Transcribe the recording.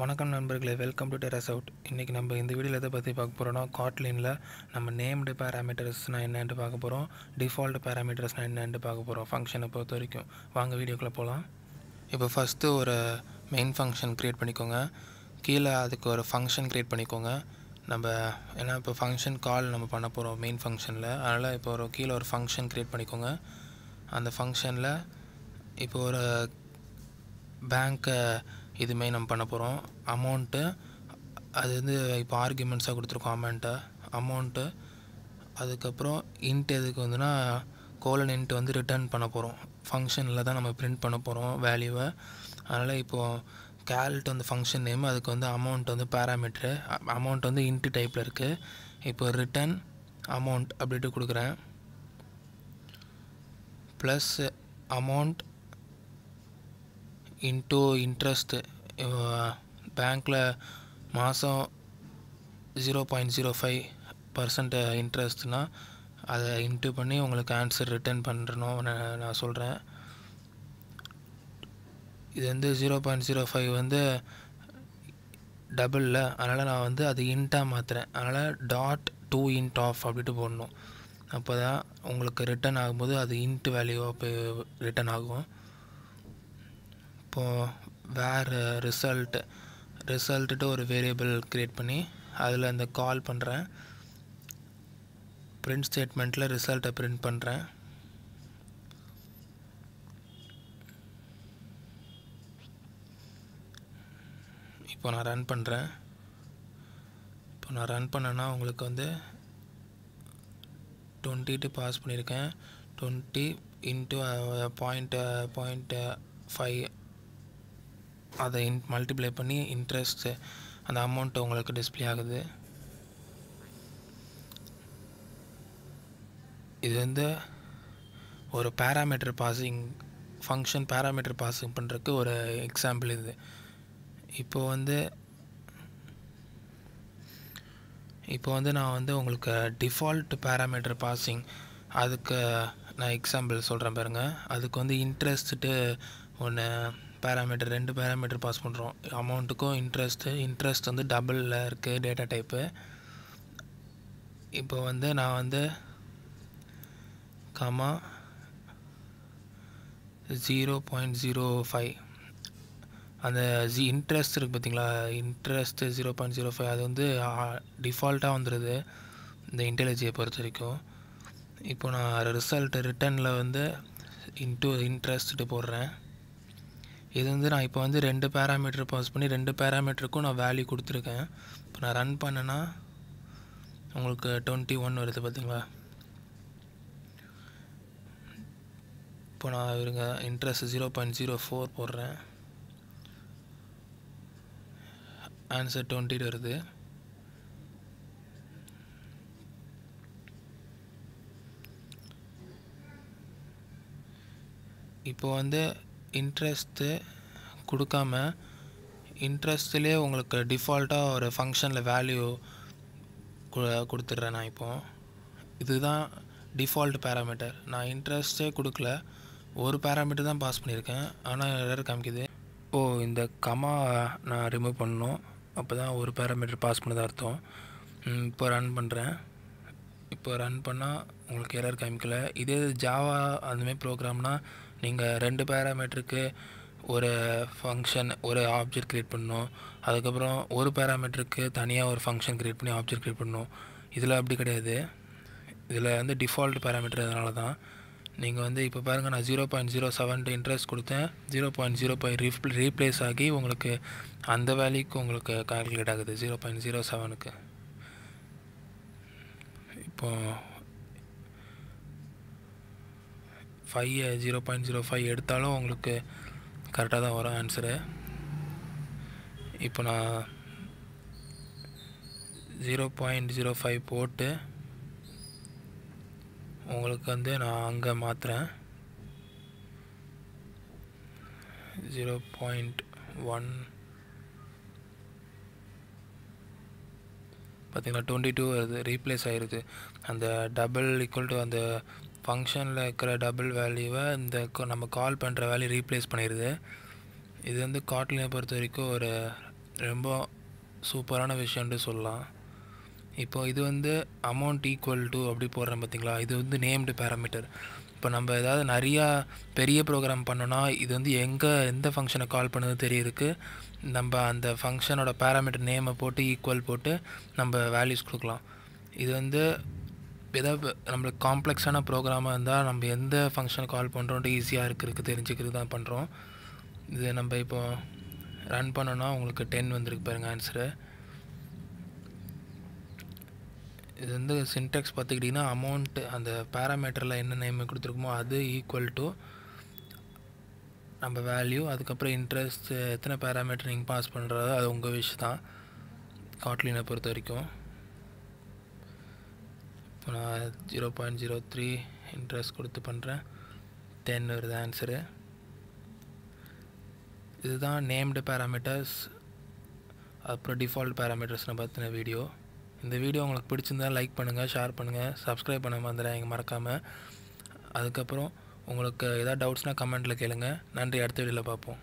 வணக்கம் நண்பர்களே welcome to terrace out இன்றைக்கி நம்ம இந்த வீடியோவில் எதை பற்றி பார்க்க போகிறோம்னா காட்லினில் நம்ம நேம்டு பேராமீட்டர்ஸ்னால் என்னென்னு பார்க்க போகிறோம் டிஃபால்ட் பேராமீட்டர்ஸ்னால் என்னென்னு பார்க்க போகிறோம் ஃபங்க்ஷனை பொறுத்த வரைக்கும். வாங்க வீடியோக்குள்ளே போகலாம் இப்போ ஃபஸ்ட்டு ஒரு மெயின் ஃபங்க்ஷன் க்ரியேட் பண்ணிக்கோங்க. கீழே அதுக்கு ஒரு ஃபங்க்ஷன் க்ரியேட் பண்ணிக்கோங்க. நம்ம ஏன்னா இப்போ ஃபங்க்ஷன் கால் நம்ம பண்ண போகிறோம் மெயின் ஃபங்க்ஷனில் அதனால் இப்போ ஒரு கீழே ஒரு ஃபங்க்ஷன் க்ரியேட் பண்ணிக்கோங்க. அந்த ஃபங்க்ஷனில் இப்போ ஒரு பேங்க்கை இதுமாரி நம்ம பண்ண போகிறோம் அமௌண்ட்டு அது வந்து இப்போ ஆர்குமெண்ட்ஸாக கொடுத்துருக்கோம் அமௌண்ட்டை அமௌண்ட்டு அதுக்கப்புறம் இன்ட் எதுக்கு வந்துன்னா கோலன் இன்ட் வந்து ரிட்டர்ன் பண்ண போகிறோம் ஃபங்க்ஷனில் தான் நம்ம பிரிண்ட் பண்ண போகிறோம் வேல்யூவை அதனால் இப்போது கேல்ட் வந்து ஃபங்க்ஷன் நேம் அதுக்கு வந்து அமௌண்ட் வந்து பேராமீட்ரு அமௌண்ட் வந்து இன்ட்டு டைப்பில் இருக்குது இப்போ ரிட்டர்ன் அமௌண்ட் அப்படின்ட்டு கொடுக்குறேன். ப்ளஸ் அமௌண்ட் இன்ட்டு இன்ட்ரெஸ்ட்டு பேங்க்கில் மாதம் zero point zero five percent இன்ட்ரெஸ்ட்னால் அதை இன்ட்டு பண்ணி உங்களுக்கு ஆன்சர் ரிட்டர்ன் பண்ணுறணும் நான் நான் சொல்கிறேன் இது வந்து ஜீரோ பாயிண்ட் ஜீரோ ஃபைவ் வந்து டபுளில் அதனால் நான் வந்து அது இன்ட்டாக மாற்றுறேன் அதனால் டாட் டூ இன்ட் ஆஃப் அப்படின்ட்டு போடணும். அப்போ தான் உங்களுக்கு ரிட்டர்ன் ஆகும்போது அது இன்ட் வேல்யூவாக போய் ரிட்டர்ன் ஆகும். இப்போது வேறு ரிசல்ட் ரிசல்ட்டு ஒரு வேரியபிள் க்ரியேட் பண்ணி அதில் இந்த கால் பண்ணுறேன் பிரிண்ட் ஸ்டேட்மெண்ட்டில் ரிசல்ட்டை பிரிண்ட் பண்ணுறேன் இப்போ நான் ரன் பண்ணுறேன் இப்போ நான் ரன் பண்ணேன்னா உங்களுக்கு வந்து டுவெண்ட்டிட்டு பாஸ் பண்ணியிருக்கேன். Twenty into point point five அதை இன் மல்டிப்ளை பண்ணி இன்ட்ரெஸ்ட்டு அந்த அமௌண்ட்டு உங்களுக்கு டிஸ்பிளே ஆகுது. இது வந்து ஒரு parameter passing function parameter passing பண்ணுறதுக்கு ஒரு எக்ஸாம்பிள் இது. இப்போ வந்து இப்போ வந்து நான் வந்து உங்களுக்கு டிஃபால்ட் பேராமீட்டர் பாசிங் அதுக்கு நான் எக்ஸாம்பிள் சொல்கிறேன் பாருங்கள் அதுக்கு வந்து இன்ட்ரெஸ்ட்டு ஒன்று பேராமீட்டர் ரெண்டு பேராமீட்டர் பாஸ் பண்ணுறோம் அமௌண்ட்டுக்கும் இன்ட்ரெஸ்ட்டு இன்ட்ரெஸ்ட் வந்து டபுளில் இருக்குது டேட்டா டைப்பு இப்போ வந்து நான் வந்து comma zero point zero five அந்த ஜி இன்ட்ரெஸ்ட் இருக்குது பார்த்தீங்களா interest zero point zero five அது வந்து டிஃபால்ட்டாக வந்துடுது இந்த இன்டெலிஜியை பொறுத்த வரைக்கும் இப்போ நான் ரிசல்ட் ரிட்டனில் வந்து இன்ட்டு இன்ட்ரெஸ்ட்டு போடுறேன். இது வந்து நான் இப்போ வந்து ரெண்டு பேராமீட்டர் பாஸ் பண்ணி ரெண்டு பேராமீட்டருக்கும் நான் வேல்யூ கொடுத்துருக்கேன். இப்போ நான் ரன் பண்ணேன்னா உங்களுக்கு டுவெண்ட்டி ஒன் வருது பார்த்தீங்களா? இப்போ நான் இருங்க interest zero point zero four போடுறேன். ஆன்சர் டுவெண்ட்டி வருது. இப்போ வந்து இன்ட்ரெஸ்ட்டு கொடுக்காம இன்ட்ரெஸ்ட்லேயே உங்களுக்கு டிஃபால்ட்டாக ஒரு ஃபங்க்ஷனில் வேல்யூ கொடுத்துட்றேன் நான் இப்போது இதுதான் டிஃபால்ட் பேராமீட்டர் நான் இன்ட்ரெஸ்ட்டே கொடுக்கல. ஒரு பேராமீட்டர் தான் பாஸ் பண்ணியிருக்கேன். ஆனால் எரர் காமிக்குது. ஓ இந்த கமா நான் ரிமூவ் பண்ணணும். அப்போ தான் ஒரு பேராமீட்டர் பாஸ் பண்ணதாக அர்த்தம். இப்போ ரன் பண்ணுறேன் இப்போ ரன் பண்ணால் உங்களுக்கு எரர் காமிக்கல. இதே ஜாவா அந்தமாதிரி ப்ரோக்ராம்னால் நீங்கள் ரெண்டு பேராமீட்டருக்கு ஒரு ஃபங்க்ஷன் ஒரு ஆப்ஜெக்ட் க்ரியேட் பண்ணணும். அதுக்கப்புறம் ஒரு பேராமீட்டருக்கு தனியாக ஒரு ஃபங்க்ஷன் க்ரியேட் பண்ணி ஆப்ஜெக்ட் க்ரியேட் பண்ணணும். இதில் அப்படி கிடையாது. இதில் வந்து டிஃபால்ட் பேராமீட்டர் அதனால தான். நீங்கள் வந்து இப்போ பாருங்கள் நான் zero point zero seven interest கொடுத்தேன். Zero point zero point rep replace ஆகி உங்களுக்கு அந்த வேல்யூக்கு உங்களுக்கு கால்குலேட் ஆகுது ஜீரோ பாயிண்ட் ஜீரோ செவனுக்கு இப்போது five zero point zero five எடுத்தாலும் உங்களுக்கு கரெக்டாக தான் வரும் ஆன்சரு இப்போ நான் ஜீரோ பாயிண்ட் ஜீரோ ஃபைவ் போட்டு உங்களுக்கு வந்து நான் அங்கே மாற்றுறேன் ஜீரோ பாயிண்ட் ஒன் பார்த்திங்கன்னா டுவெண்ட்டி டூ வருது ரீப்ளேஸ் ஆகிருது அந்த டபுள் ஈக்குவல் டு அந்த ஃபங்க்ஷனில் இருக்கிற டபுள் வேல்யூவை இந்த நம்ம கால் பண்ணுற வேல்யூ ரீப்ளேஸ் பண்ணிடுது இது வந்து காட்லினை பொறுத்த வரைக்கும் ஒரு ரொம்ப சூப்பரான விஷயம்னு சொல்லலாம். இப்போ இது வந்து அமௌண்ட் ஈக்குவல் டு அப்படி போடுறேன் பார்த்தீங்களா இது வந்து நேம்டு பேராமீட்டர் இப்போ நம்ம ஏதாவது நிறையா பெரிய ப்ரோக்ராம் பண்ணோன்னா இது வந்து எங்கே எந்த ஃபங்க்ஷனை கால் பண்ணுது தெரியிருக்கு நம்ம அந்த ஃபங்க்ஷனோட பேராமீட்டர் நேமை போட்டு ஈக்குவல் போட்டு நம்ம வேல்யூஸ் கொடுக்கலாம். இது வந்து ஏதாவது நம்மளுக்கு காம்ப்ளெக்ஸான ப்ரோக்ராமாக இருந்தால் நம்ம எந்த ஃபங்க்ஷன் கால் பண்ணுறோன்ட்டு ஈஸியாக இருக்கிறதுக்கு தெரிஞ்சுக்கிறது தான் பண்ணுறோம் இது நம்ம இப்போ ரன் பண்ணோன்னா உங்களுக்கு டென் வந்திருக்கு பாருங்கள் ஆன்சரு இது வந்து சின்டெக்ஸ் பார்த்துக்கிட்டிங்கன்னா அமௌண்ட்டு அந்த பேராமீட்டரில் என்ன நேம் கொடுத்துருக்குமோ அது ஈக்குவல் டு நம்ம வேல்யூ அதுக்கப்புறம் இன்ட்ரெஸ்ட் எத்தனை பேராமீட்டர் நீங்கள் பாஸ் பண்ணுறதோ அது உங்கள் விஷ் தான். காட்லினை பொறுத்த வரைக்கும். இப்போ நான் zero point zero three interest கொடுத்து பண்ணுறேன் தென் வருது ஆன்சரு இதுதான் நேம்டு பேராமீட்டர்ஸ் அப்புறம் டிஃபால்ட் பேராமீட்டர்ஸ்னு பற்றின வீடியோ இந்த வீடியோ உங்களுக்கு பிடிச்சிருந்தா லைக் பண்ணுங்கள் ஷேர் பண்ணுங்கள் சப்ஸ்கிரைப் பண்ண மறந்துடாதீங்க மறக்காமல் அதுக்கப்புறம் உங்களுக்கு எதாவது டவுட்ஸ்னால் கமெண்ட்டில் கேளுங்கள் நன்றி அடுத்த வீடியோவில் பார்ப்போம்.